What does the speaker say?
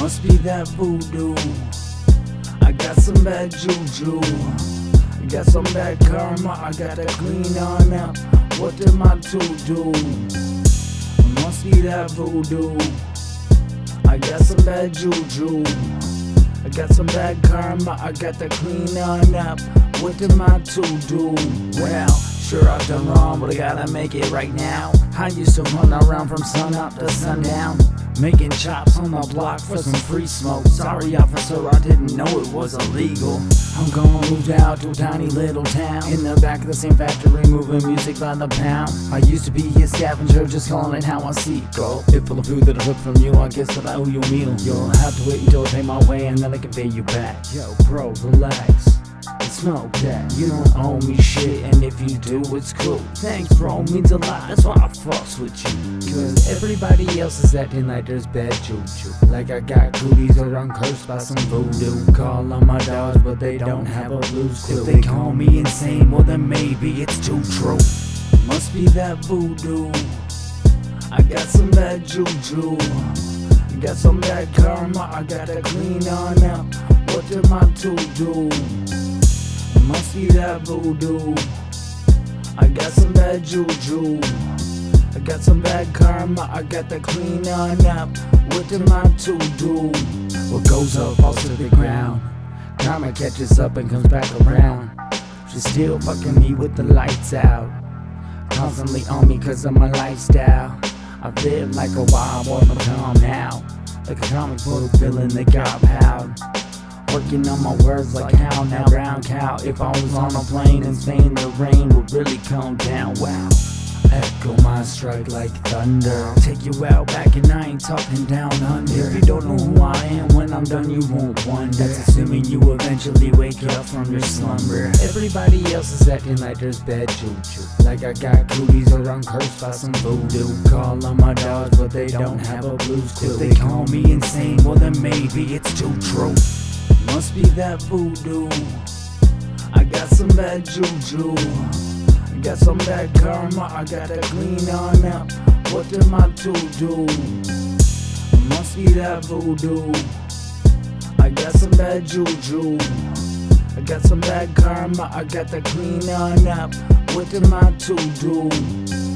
Must be that voodoo. I got some bad juju. I got some bad karma. I gotta clean on up. What am I to do? Must be that voodoo. I got some bad juju. I got some bad karma. I gotta clean on up. What am I to do? Well, sure I've done wrong, but I gotta make it right now. I used to run around from sun up to sundown. Making chops on the block for some free smoke. Sorry, officer, I didn't know it was illegal. I'm gonna move out to a tiny little town. In the back of the same factory, moving music by the pound. I used to be a scavenger, just calling it how I see go. If full of food that I took from you, I guess that I owe you a meal. You'll have to wait until I pay my way and then I can pay you back. Yo, bro, relax and smoke that. You don't owe me shit, and if you do, it's cool. Thanks, bro, means a lot. That's why I fucks with you. Cause everybody else is acting like there's bad juju. Like I got cooties or I'm cursed by some voodoo. Call on my dogs, but they don't have a blues clue. If they call me insane, well then maybe it's too true. Must be that voodoo. I got some bad juju. Got some bad karma, I gotta clean on up. What am I to do? Must be that voodoo. I got some bad juju. I got some bad karma, I gotta clean on up. What am I to do? What goes up falls to the ground. Karma catches up and comes back around. She's still fucking me with the lights out. Constantly on me cause of my lifestyle. I live like a wild boy, but calm now. Like a comic book villain that got powed. Working on my words like how now, cow. If I was on a plane in Spain, the rain would really come down. Wow. Echo my strike like thunder. Take you out back and I ain't talking down under. If you don't know who I am, when I'm done, you won't wonder. That's assuming you eventually wake up from your slumber. Everybody else is acting like there's bad juju. Like I got cooties or I'm cursed by some voodoo. Call on my dogs, but they don't have a blues clue. If they call me insane, well then maybe it's too true. Must be that voodoo. I got some bad juju. I got some bad karma. I gotta clean on up. What am I to do? Must be that voodoo. I got some bad juju. I got some bad karma. I gotta clean on up. What am I to do?